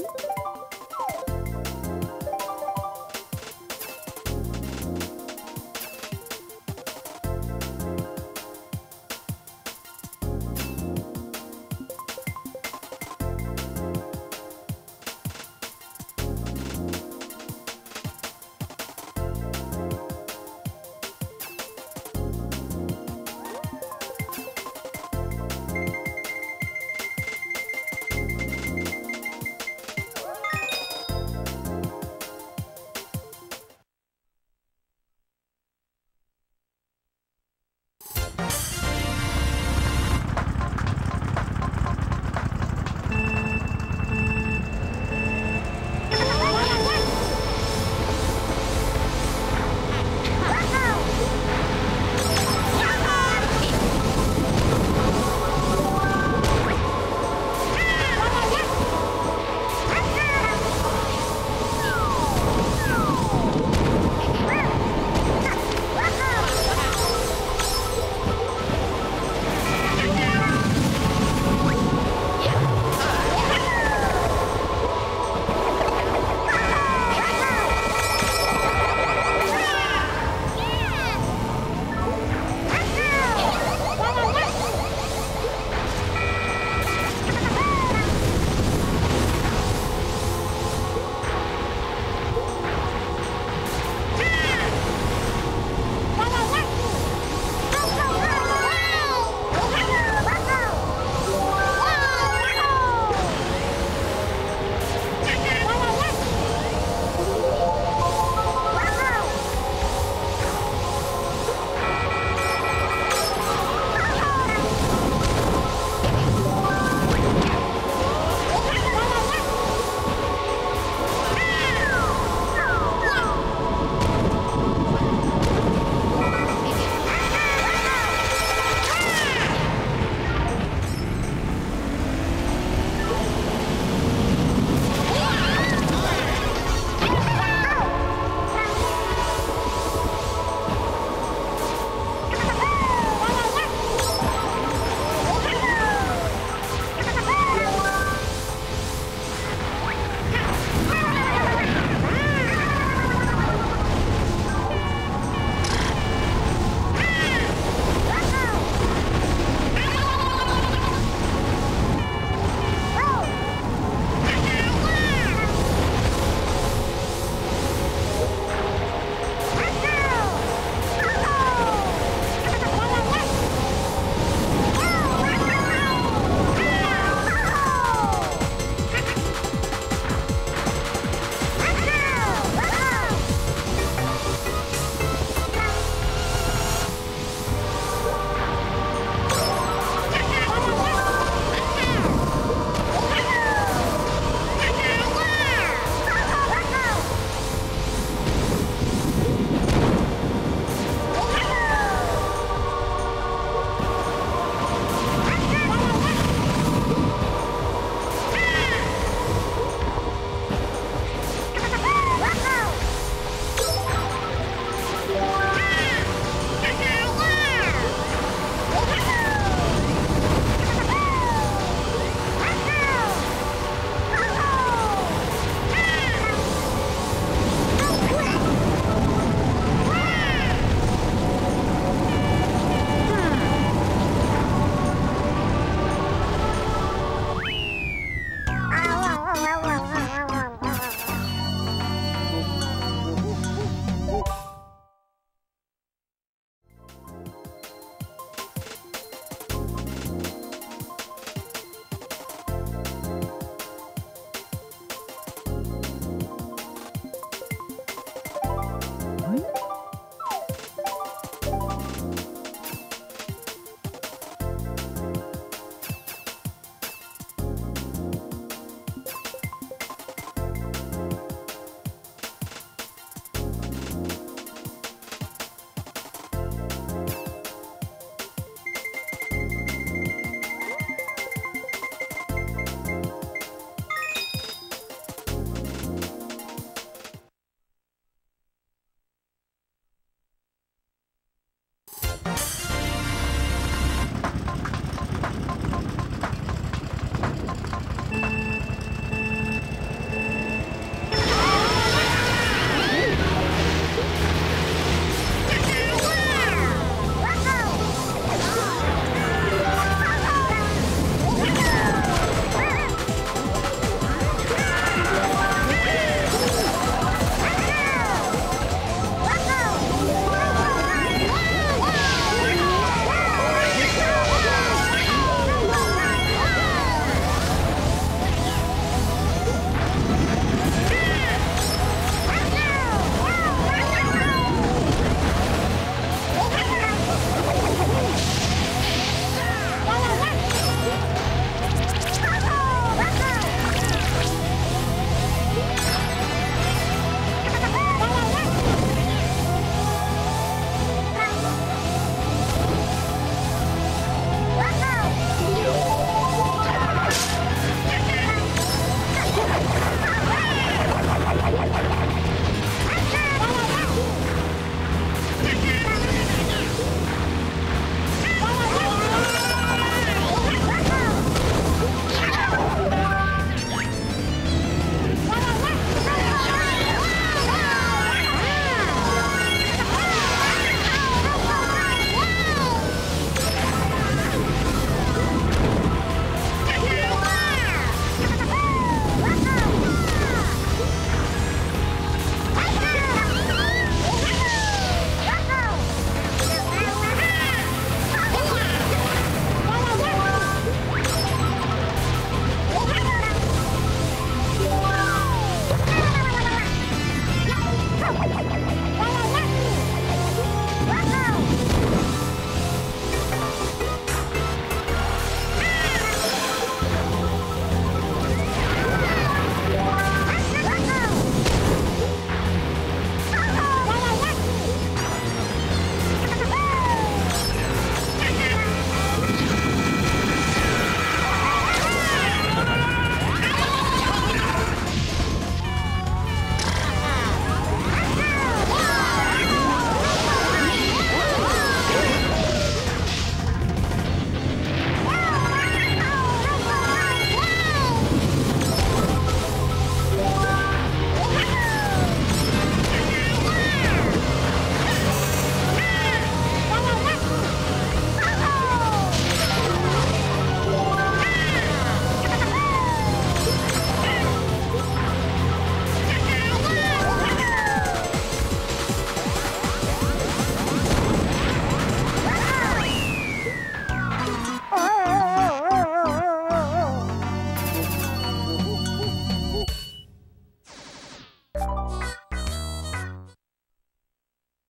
Bye.